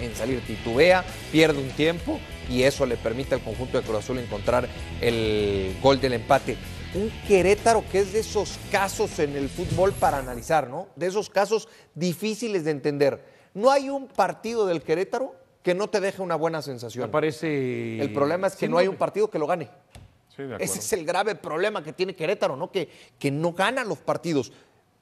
en salir, titubea, pierde un tiempo y eso le permite al conjunto de Cruz Azul encontrar el gol del empate. Un Querétaro que es de esos casos en el fútbol para analizar, ¿no? De esos casos difíciles de entender. No hay un partido del Querétaro que no te deje una buena sensación. Me parece. El problema es que Sí, no hay un partido que lo gane. Sí, de acuerdo. Ese es el grave problema que tiene Querétaro, ¿no? Que, que no gana los partidos,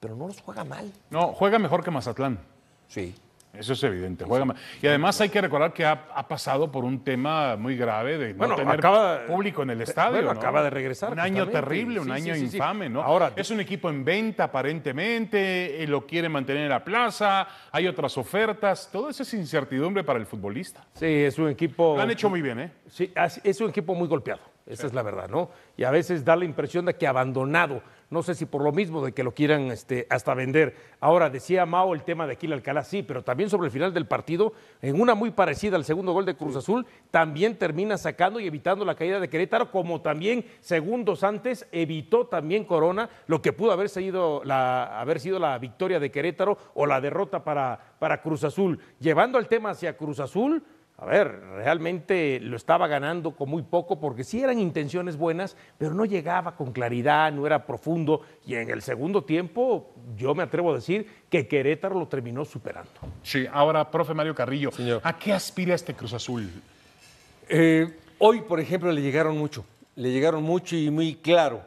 pero no los juega mal. No, juega mejor que Mazatlán. Sí. Eso es evidente. Juega ma- Y además hay que recordar que ha, ha pasado por un tema muy grave de no Bueno, tener acaba- público en el estadio. bueno, ¿no? acaba de regresar, Un año terrible, un Sí, año sí, sí, sí. infame, ¿no? Ahora- es un equipo en venta aparentemente, eh, lo quiere mantener en la plaza, hay otras ofertas, todo eso es incertidumbre para el futbolista. Sí, es un equipo. Lo han hecho muy bien, ¿eh? Sí, es un equipo muy golpeado, esa es la verdad, ¿no? Y a veces da la impresión de que abandonado, no sé si por lo mismo de que lo quieran este, hasta vender. Ahora, decía Mao el tema de Aquila Alcalá, sí, pero también sobre el final del partido, en una muy parecida al segundo gol de Cruz Azul, también termina sacando y evitando la caída de Querétaro, como también segundos antes evitó también Corona lo que pudo haber sido la, haber sido la victoria de Querétaro o la derrota para, para Cruz Azul. Llevando el tema hacia Cruz Azul, a ver, realmente lo estaba ganando con muy poco porque sí eran intenciones buenas, pero no llegaba con claridad, no era profundo. Y en el segundo tiempo, yo me atrevo a decir que Querétaro lo terminó superando. Sí, ahora, profe Mario Carrillo, Señor. ¿a qué aspira este Cruz Azul? Eh, hoy, por ejemplo, le llegaron mucho, le llegaron mucho y muy claro.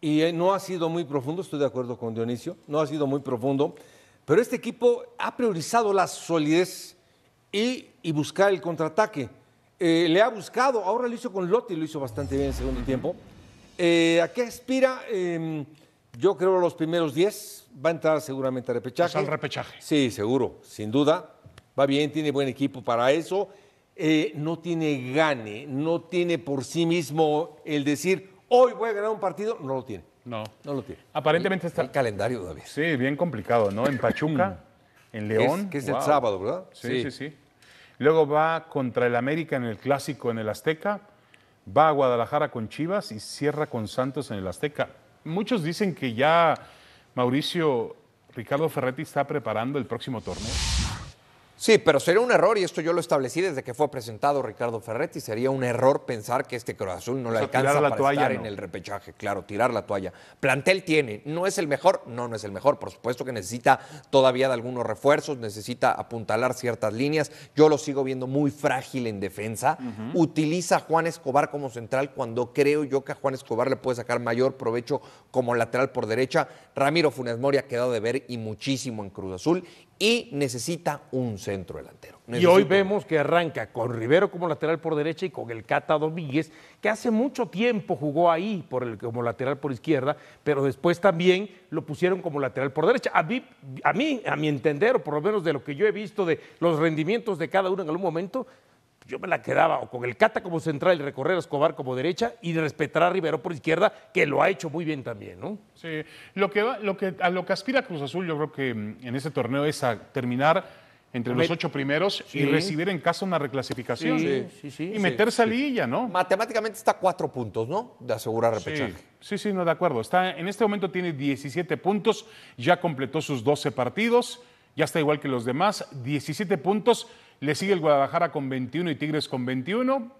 Y eh, no ha sido muy profundo, estoy de acuerdo con Dionisio, no ha sido muy profundo, pero este equipo ha priorizado la solidez y, y buscar el contraataque. Eh, le ha buscado, ahora lo hizo con Lotti, lo hizo bastante bien en el segundo tiempo. Eh, ¿A qué aspira? Eh, yo creo los primeros 10, va a entrar seguramente a repechaje. Pues al repechaje. Sí, seguro, sin duda. Va bien, tiene buen equipo para eso. Eh, no tiene gane, no tiene por sí mismo el decir, hoy voy a ganar un partido, no lo tiene. No. No lo tiene. Aparentemente está, El calendario, David. sí, bien complicado, ¿no? En Pachuca, en León. Es- que es el sábado, ¿verdad? Sí, sí, sí, Luego va contra el América en el Clásico en el Azteca, va a Guadalajara con Chivas y cierra con Santos en el Azteca. Muchos dicen que ya Mauricio Ricardo Ferretti está preparando el próximo torneo. Sí, pero sería un error, y esto yo lo establecí desde que fue presentado Ricardo Ferretti, sería un error pensar que este Cruz Azul no le sea, alcanza la para toalla, estar no. en el repechaje. Claro, tirar la toalla. Plantel tiene, ¿no es el mejor? No, no es el mejor. Por supuesto que necesita todavía de algunos refuerzos, necesita apuntalar ciertas líneas. Yo lo sigo viendo muy frágil en defensa. Utiliza a Juan Escobar como central cuando creo yo que a Juan Escobar le puede sacar mayor provecho como lateral por derecha. Ramiro Funes Mori ha quedado de ver y muchísimo en Cruz Azul y necesita un centro delantero. Y hoy vemos que arranca con Rivero como lateral por derecha y con el Cata Domínguez, que hace mucho tiempo jugó ahí por el, como lateral por izquierda, pero después también lo pusieron como lateral por derecha. A mí, a mí, a mi entender, o por lo menos de lo que yo he visto de los rendimientos de cada uno en algún momento, yo me la quedaba o con el Cata como central y recorrer a Escobar como derecha y respetar a Rivero por izquierda, que lo ha hecho muy bien también, ¿no? Sí, lo que, va- lo que, a lo que aspira Cruz Azul, yo creo que mm, en este torneo es a terminar entre los ocho primeros y recibir en casa una reclasificación. Sí, sí, sí, y sí, meterse a liguilla, ¿no? Matemáticamente está a cuatro puntos, ¿no? De asegurar repechaje. Sí, sí, sí, no, de acuerdo. Está, en este momento tiene 17 puntos, ya completó sus 12 partidos, ya está igual que los demás, 17 puntos, le sigue el Guadalajara con 21 y Tigres con 21,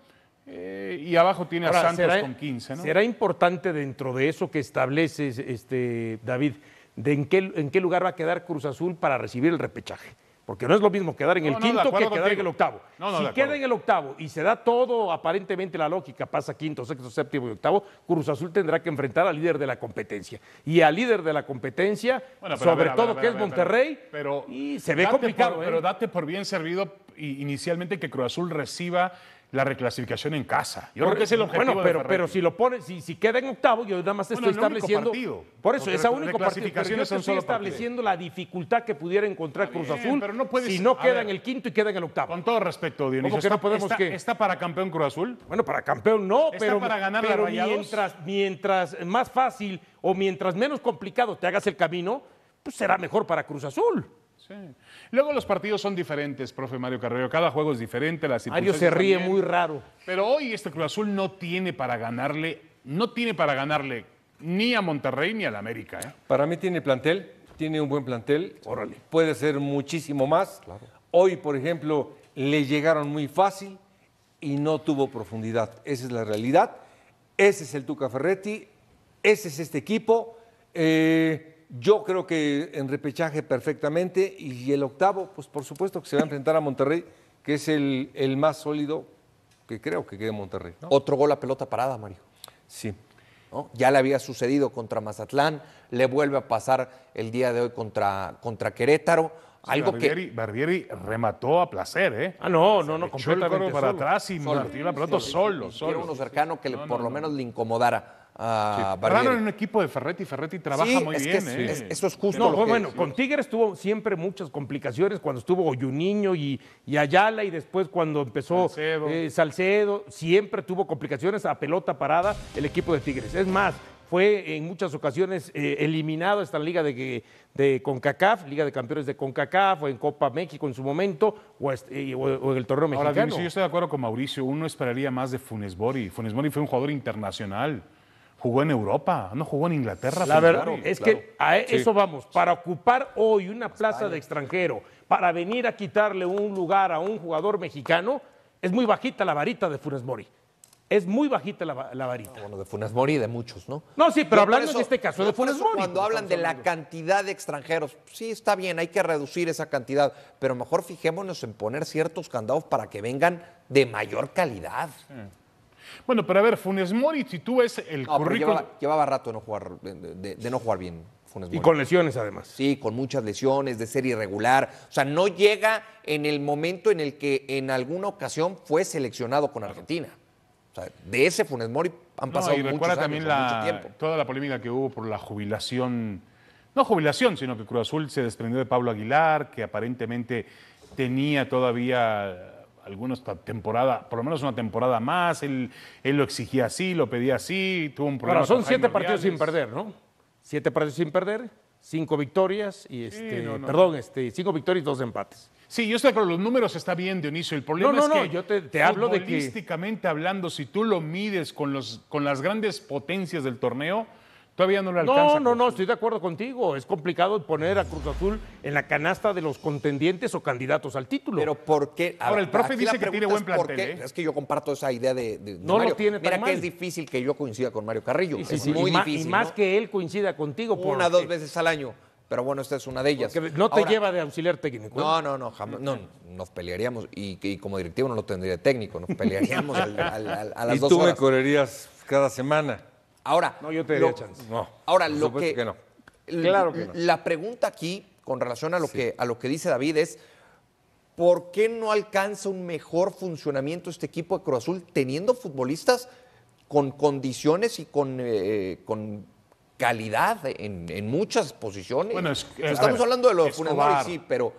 eh, y abajo tiene a Santos será- con 15, ¿no? Será importante dentro de eso que estableces, este, David, de en qué, en qué lugar va a quedar Cruz Azul para recibir el repechaje. Porque no es lo mismo quedar en el No, quinto que quedar en el octavo. No, si queda en el octavo y se da todo, aparentemente la lógica, pasa quinto, sexto, séptimo y octavo, Cruz Azul tendrá que enfrentar al líder de la competencia. Y al líder de la competencia, Bueno, pero a sobre ver, todo ver, que ver, es Monterrey, pero y se ve complicado. por- ¿eh? Pero date por bien servido inicialmente que Cruz Azul reciba la reclasificación en casa. Yo creo que es el objetivo Bueno, pero, si lo pone, si, si queda en octavo, yo nada más Bueno, estoy estableciendo. partido. Por eso, esa partido. Pero yo te estoy estableciendo la dificultad que pudiera encontrar Cruz bien, Azul pero no puedes- si no queda ver. en el quinto y queda en el octavo. Con todo respeto, Dionisio, ¿Cómo que no ¿está, podemos está- qué? está para campeón Cruz Azul? Bueno, para campeón no, ¿Está pero, para ganar pero mientras, mientras más fácil o mientras menos complicado te hagas el camino, pues será mejor para Cruz Azul. Sí. Luego los partidos son diferentes, profe Mario Carrero. Cada juego es diferente, las Mario se ríe también. muy raro. Pero hoy este Cruz Azul no tiene para ganarle, no tiene para ganarle ni a Monterrey ni al América. ¿eh? Para mí tiene plantel, tiene un buen plantel. Órale. Puede ser muchísimo más. Hoy, por ejemplo, le llegaron muy fácil y no tuvo profundidad. Esa es la realidad. Ese es el Tuca Ferretti, ese es este equipo. Eh, yo creo que en repechaje perfectamente y el octavo, pues por supuesto que se va a enfrentar a Monterrey, que es el, el más sólido que creo que quede Monterrey. ¿no? Otro gol a pelota parada, Mario. Sí. ¿no? Ya le había sucedido contra Mazatlán, le vuelve a pasar el día de hoy contra, contra Querétaro. Algo Barbieri, que. Barbieri remató a placer, ¿eh? Ah, no, no, no, Echó el completamente coro para solo. atrás y metió la pelota solo, Era solo. uno cercano que le- No, por no, lo no. menos le incomodara a Barbieri. Raro en un equipo de Ferretti. Ferretti trabaja Sí, muy es que bien, es- ¿eh? es- eso es justo No, lo fue que- bueno, con Tigres tuvo siempre muchas complicaciones cuando estuvo Oyuniño y, y Ayala y después cuando empezó Salcedo. eh, Salcedo, siempre tuvo complicaciones a pelota parada el equipo de Tigres. Es más, fue en muchas ocasiones eh, eliminado esta liga de, de CONCACAF, Liga de Campeones de CONCACAF o en Copa México en su momento o, este- o- o en el torneo Ahora, mexicano. Dionisio, yo estoy de acuerdo con Mauricio. Uno esperaría más de Funes Mori. Funes Mori fue un jugador internacional. Jugó en Europa, no jugó en Inglaterra. La verdad es que a eso vamos, para ocupar hoy una plaza de extranjero, para venir a quitarle un lugar a un jugador mexicano, es muy bajita la varita de Funes Mori. Es muy bajita la, va- la varita. Bueno, de Funes Mori y de muchos, ¿no? No, sí, pero Yo hablando eso- en este caso de Funes Mori. Cuando hablan de la cantidad de extranjeros, sí está bien, hay que reducir esa cantidad, pero mejor fijémonos en poner ciertos candados para que vengan de mayor calidad. Bueno, pero a ver, Funes Mori, si tú ves el No, currículum. llevaba, llevaba rato de no jugar, de, de- de no jugar bien Funes Y Mori. con lesiones además. Sí, con muchas lesiones, de ser irregular. O sea, no llega en el momento en el que en alguna ocasión fue seleccionado con Argentina. O sea, de ese Funes Mori han No, pasado y muchos recuerda años, también o la- mucho tiempo. toda la polémica que hubo por la jubilación, no jubilación, sino que Cruz Azul se desprendió de Pablo Aguilar, que aparentemente tenía todavía algunos ta- temporada, por lo menos una temporada más, él, él lo exigía así, lo pedía así, tuvo un problema. Ahora, son siete partidos sin perder, ¿no? Siete partidos sin perder, cinco victorias y este, no, no. perdón, este, cinco victorias y dos empates. Sí, yo estoy acuerdo, los números está bien, Dionisio. El problema No, no, es no, que yo te- te hablo de que- hablando, si tú lo mides con, los, con las grandes potencias del torneo, todavía no le alcanza. No, no, no, estoy de acuerdo contigo. Es complicado poner a Cruz Azul en la canasta de los contendientes o candidatos al título. Pero ¿por qué? A Ahora, ver, el profe dice que tiene buen por plantel, qué. ¿eh? Es que yo comparto esa idea de, de- de No lo Mario. tiene tan Mira mal. que es difícil que yo coincida con Mario Carrillo. Sí, sí, es sí, muy y difícil. Y más ¿no? que él coincida contigo. Una, porque- dos veces al año. Pero bueno, esta es una de ellas. porque no te Ahora, lleva de auxiliar técnico. ¿eh? No, no, no, jamás. No, nos pelearíamos. Y, y como directivo no lo tendría de técnico. Nos pelearíamos al- al- al- a las y dos tú me correrías cada semana. Ahora, No, yo te daría lo- chance. No. Ahora, lo que, que no. l- Claro que no. La pregunta aquí, con relación a lo, que, a lo que dice David, es: ¿por qué no alcanza un mejor funcionamiento este equipo de Cruz Azul teniendo futbolistas con condiciones y con, eh, con calidad en, en muchas posiciones? Bueno, es- estamos ver, hablando de los Funes Mori, Escobar. sí, pero.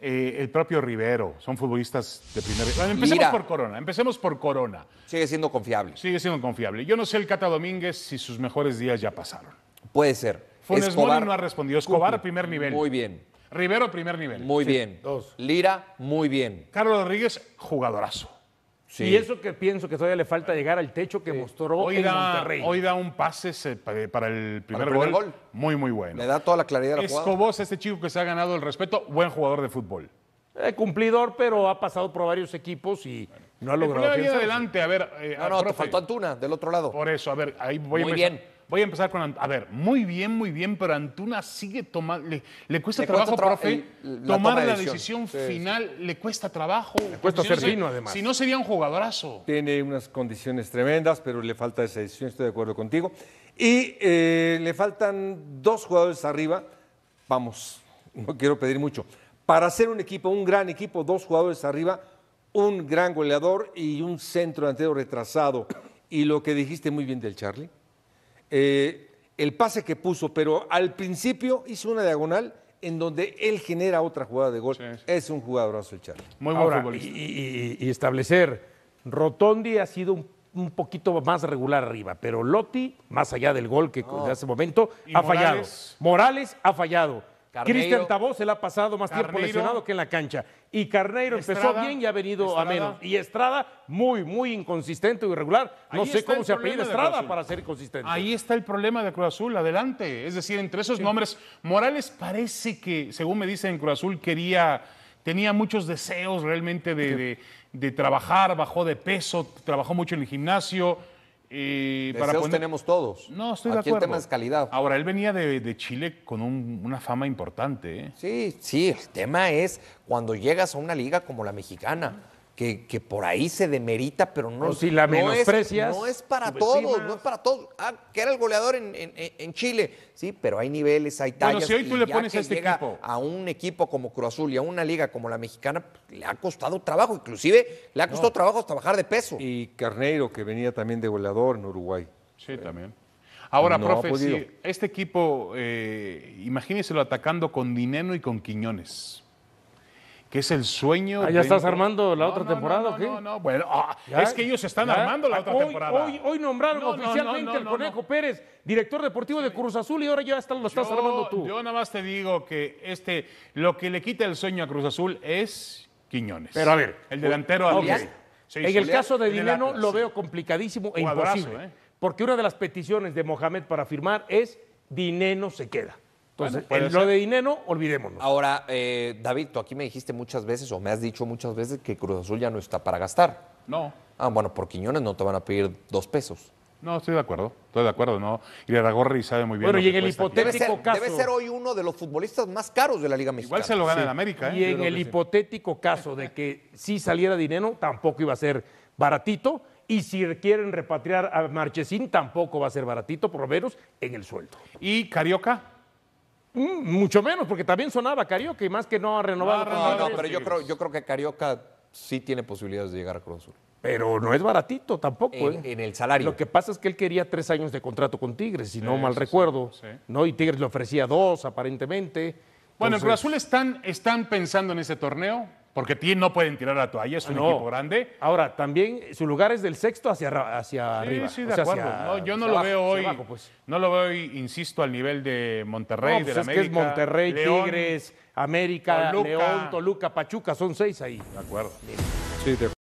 Eh, el propio Rivero, son futbolistas de primer. Bueno, empecemos por Corona, empecemos por Corona. Sigue siendo confiable. Sigue siendo confiable. Yo no sé el Cata Domínguez si sus mejores días ya pasaron. Puede ser. Funes Escobar, Mori no ha respondido. Escobar, primer nivel. Muy bien. Rivero, primer nivel. Muy bien. dos. Lira, muy bien. Carlos Rodríguez, jugadorazo. Sí. Y eso que pienso que todavía le falta llegar al techo que mostró Hoy en da, Monterrey. hoy da un pase se- pa- para el primer, primer gol, gol. Muy, muy bueno. Le da toda la claridad a la jugada. Escobos, este chico que se ha ganado el respeto, buen jugador de fútbol. Eh, cumplidor, pero ha pasado por varios equipos y no ha logrado afianzarse. adelante, a ver. eh, No, no, te faltó Antuna, del otro lado. Por eso, a ver, ahí voy Muy a empezar. bien. Voy a empezar con A ver, muy bien, muy bien, pero Antuna sigue tomando. Le, le cuesta Le trabajo, cuesta profe, el- la tomar toma la decisión. decisión Sí, final. Le cuesta trabajo. Le cuesta ser fino, además. Si no, sería un jugadorazo. Tiene unas condiciones tremendas, pero le falta esa decisión, estoy de acuerdo contigo. Y eh, le faltan dos jugadores arriba. Vamos, no quiero pedir mucho. Para ser un equipo, un gran equipo, dos jugadores arriba, un gran goleador y un centro delantero retrasado. Y lo que dijiste muy bien del Charlie, eh, el pase que puso, pero al principio hizo una diagonal en donde él genera otra jugada de gol. Sí, sí. Es un jugadorazo el Charlie. Muy buen Ahora, y, futbolista. y- y- y establecer, Rotondi ha sido un, un poquito más regular arriba, pero Lotti, más allá del gol que de hace momento, ha Morales. fallado. Morales ha fallado. Cristian Tabó se le ha pasado más tiempo lesionado que en la cancha. Y Carneiro empezó bien y ha venido a menos. Y Estrada, muy, muy inconsistente o irregular. No sé cómo se apellida Estrada para ser consistente. Ahí está el problema de Cruz Azul, adelante. Es decir, entre esos nombres, Morales parece que, según me dicen, Cruz Azul quería tenía muchos deseos realmente de, de- de trabajar, bajó de peso, trabajó mucho en el gimnasio. Para Deseos poner- tenemos todos. No, estoy Aquí de acuerdo. el tema es calidad. Ahora, él venía de, de Chile con un- una fama importante. ¿eh? Sí, sí, el tema es cuando llegas a una liga como la mexicana, que, que por ahí se demerita, pero no, O si la no es- menosprecias, no es para todos, no es para todos. Ah, que era el goleador en, en- en Chile, sí, pero hay niveles, hay Bueno, tallas. si hoy tú y le pones a este equipo- a un equipo como Cruz Azul y a una liga como la mexicana, le ha costado trabajo, inclusive le ha costado trabajo hasta bajar de peso. Y Carneiro, que venía también de goleador en Uruguay. Sí, también. Ahora, No profe, si este equipo, eh, imagínenselo atacando con Dineno y con Quiñones, que es el sueño. Ah, ¿ya estás dentro- armando la No, otra no, temporada no, o qué? No, no, bueno, ah, es que ellos están ya. armando la otra hoy, temporada. Hoy, hoy nombraron No, no, no, oficialmente no, Conejo. Pérez, director deportivo de Cruz Azul, y ahora ya está, lo estás Yo- armando tú. Yo nada más te digo que este, lo que le quita el sueño a Cruz Azul es Quiñones. Pero a ver, El delantero Ok. Atlas. Sí, en sí, el sí. caso de Dineno lo veo complicadísimo e imposible. ¿eh? Porque una de las peticiones de Mohamed para firmar es Dineno se queda. Entonces, Bueno, puede en lo de Dineno, olvidémonos. Ahora, eh, David, tú aquí me dijiste muchas veces, o me has dicho muchas veces, que Cruz Azul ya no está para gastar. No, Ah, bueno, por Quiñones no te van a pedir dos pesos. no, estoy de acuerdo. Estoy de acuerdo, ¿no? Y Gorri sabe muy bien. Bueno, lo y que en el hipotético- Debe ser, caso. debe ser hoy uno de los futbolistas más caros de la Liga Mexicana. Igual se lo gana en América, ¿eh? Y en el hipotético caso de que sí saliera dinero, tampoco iba a ser baratito. Y si quieren repatriar a Marchesín, tampoco va a ser baratito, por lo menos en el sueldo. Y Carioca. Mm, mucho menos, porque también sonaba Carioca y más que no ha renovado. No No, no, pero yo creo, yo creo que Carioca sí tiene posibilidades de llegar a Cruz Azul. Pero no es baratito tampoco. En, ¿eh? en el salario. Lo que pasa es que él quería tres años de contrato con Tigres, si no mal sí, recuerdo. sí. ¿no? Y Tigres le ofrecía dos, aparentemente. Bueno, en Cruz Azul están, están pensando en ese torneo, porque ti- no pueden tirar la toalla, es un no. equipo grande. Ahora, también su lugar es del sexto hacia, hacia Sí, arriba. sí, o de sea, acuerdo. hacia- No, yo no lo abajo, veo hoy, abajo, pues. no lo veo hoy, insisto, al nivel de Monterrey, No, pues de la es que es. Monterrey, León. Tigres, América, Toluca. León, Toluca, Pachuca, son seis ahí. De acuerdo. Sí, de